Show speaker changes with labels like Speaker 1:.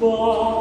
Speaker 1: Bye.